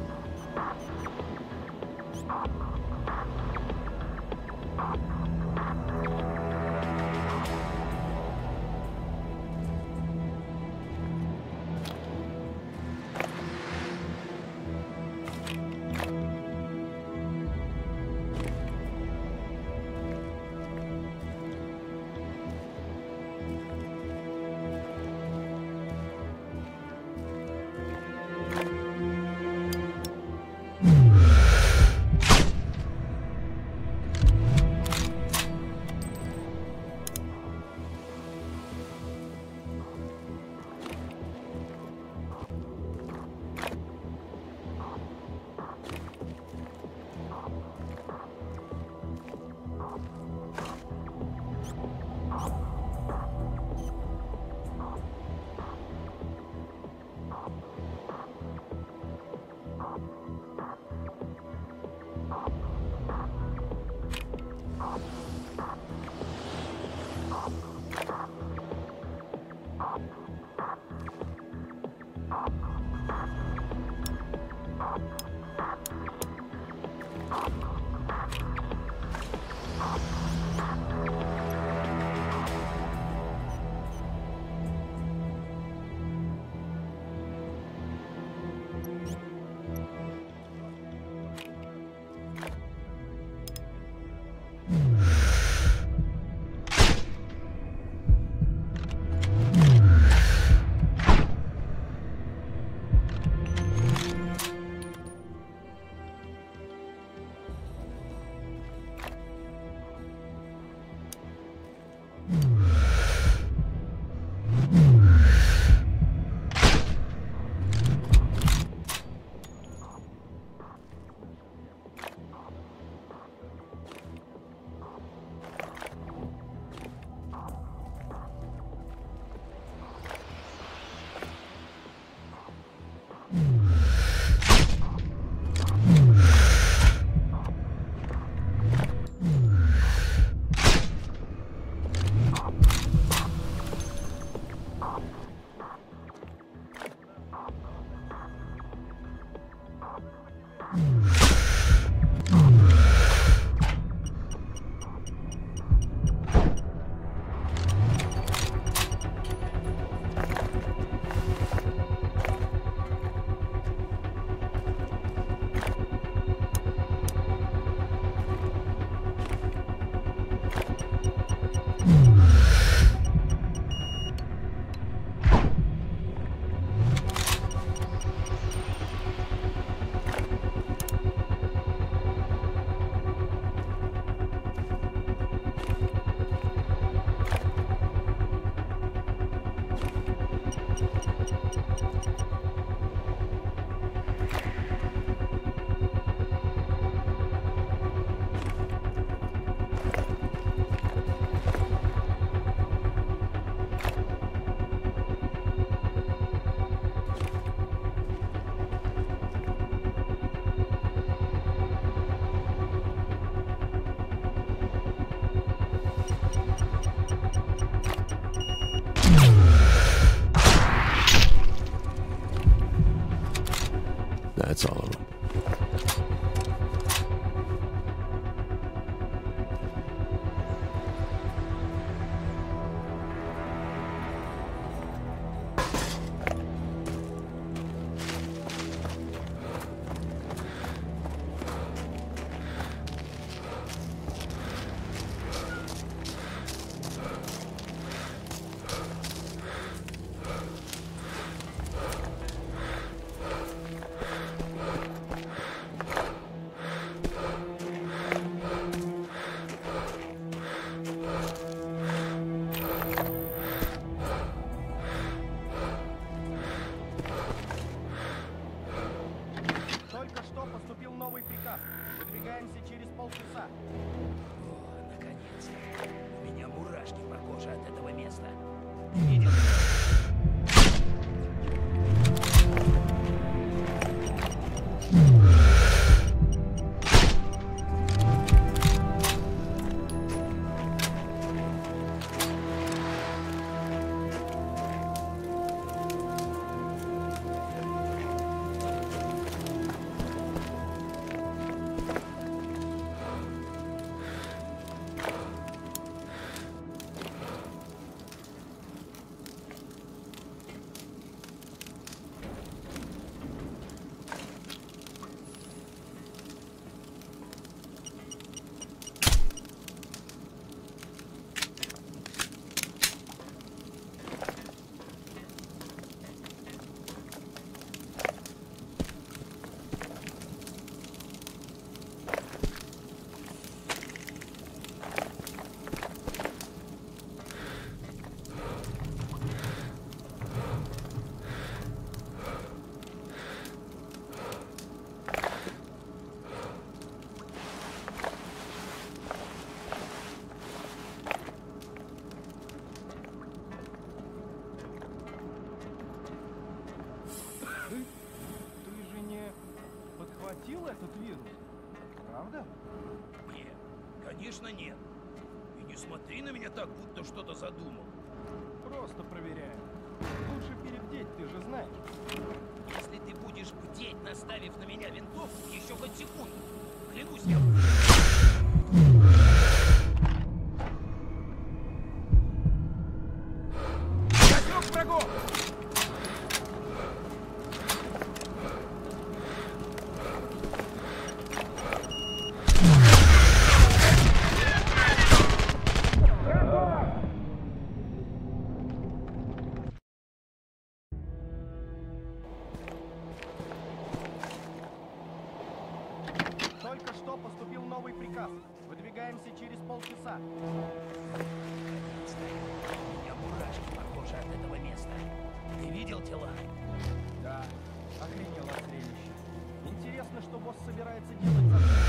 up. that's all of them. Конечно нет. И не смотри на меня так, будто что-то задумал. Просто проверяем. Лучше перебдеть, ты же знаешь. Если ты будешь бдеть, наставив на меня винтовку, еще хоть секунду, клянусь, я... Засек врагов! Выдвигаемся через полчаса. Меня мурашки по коже от этого места. Ты видел тела? Да, охренело зрелище. Интересно, что босс собирается делать завтра.